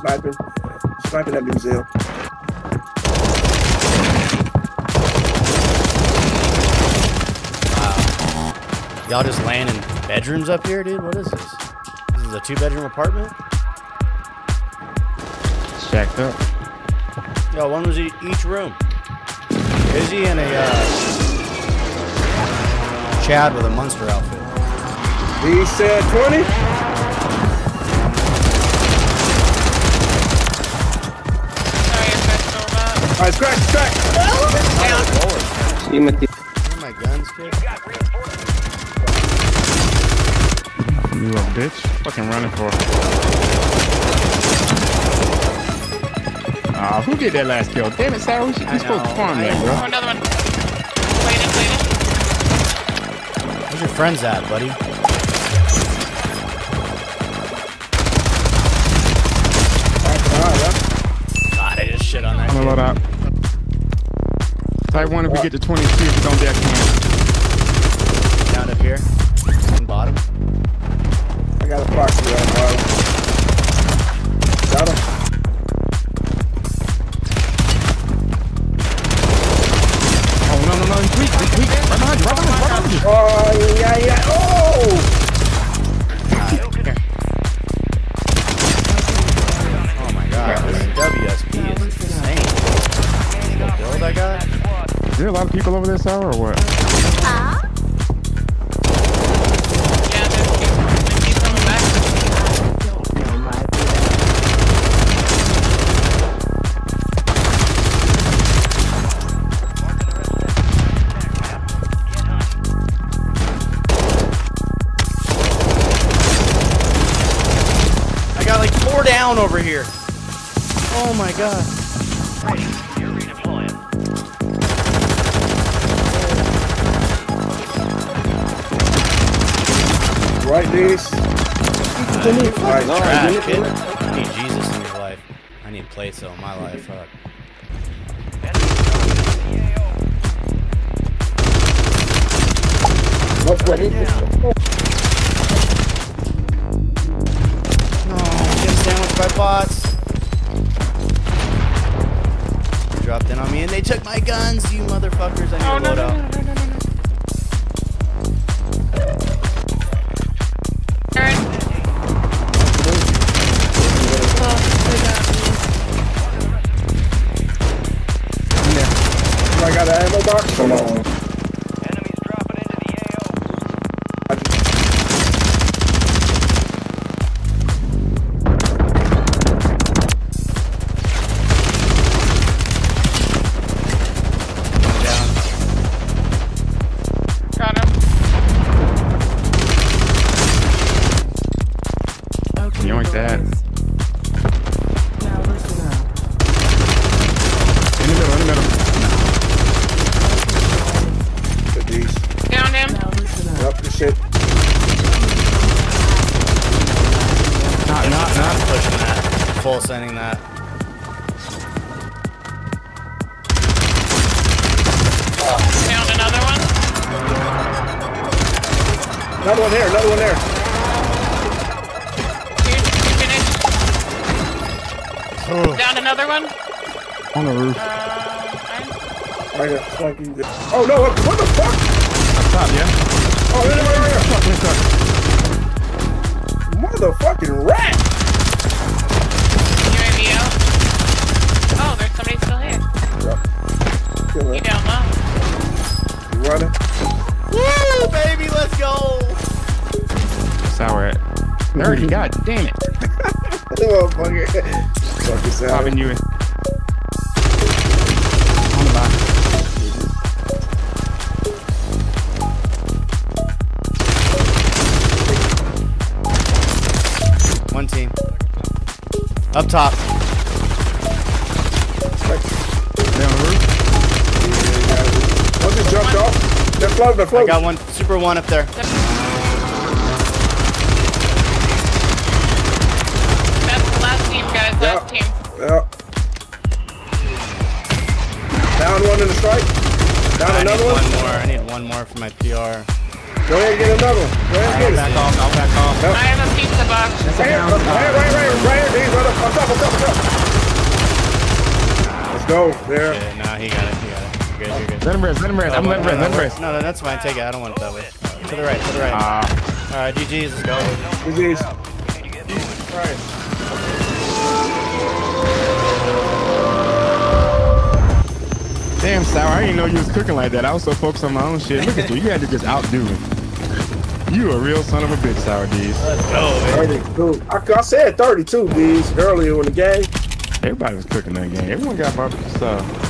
sniping. Sniping that museum. Y'all just laying in bedrooms up here, dude? What is this? This is a two bedroom apartment? Jacked up. Yo, one was e- each room. Is he in a uh, Chad with a Munster outfit. He said 20. That. All right, crack, crack. Where are my guns, kid? You a bitch. Fucking running for. Ah, who did that last kill? Damn it, Sarah. We should- I we supposed to know. farm that, Oh, bro. another one. Waiting, waiting. Where's your friends at, buddy? God, I just shit on that I'm gonna load out. Type 1 if we get to 22 if you don't get camp. Down up here. On bottom. I got a proxy on there a lot of people over there, Sarah, or what? Yeah, there's keep, there's keep coming back. I got like four down over here. Oh my god. Right, Deez. Right, Trash, kid. You need Jesus in your life. I need Plato in my life. Fuck. What's what is it? No, getting sandwiched by bots. Dropped in on me and they took my guns, you motherfuckers. I need Oh, to no, load no, no, box. Come Full sending that. Down another one. Another one here, another one there. You, you finished. Down another one. On the roof. Uh, Right here. Fucking. Oh no, what, what the fuck? Up top, yeah? Oh, right here, right here. Fuck. Motherfucking rat! 30, god damn it. Motherfucker. Fuck this out. Popping you in. On the box. One team. Up top. They on the roof? One just jumped off. They're floating, they're I got one. Super one up there. Last team, guys. Last Yeah. team. Yeah. Down one in the strike. Down I need another one one. more. I need one more for my PR. Go ahead and get another one. Go ahead and I'll get back it. off, I'll back off. I have a pizza box. Right here, right here, right here, right here, Deez, right up, up top, up top, up top. Let's go, there. Yeah, nah, he got it. He got it. You're good, you're good. Let him rest. Let him rest. I'm letting him rest. Let him rest. No, no, that's fine. Take it. I don't want it that way. To the right, to the right. Ah, All right, GG's. Let's go. Disease. Damn sour. I didn't know you was cooking like that. I was so focused on my own shit. Look at you. You had to just outdo me. You a real son of a bitch, sour Deez. Let's go, man. 32. I, I said 32, Deez, earlier in the game. Everybody was cooking that game. Everyone got barbecue sauce.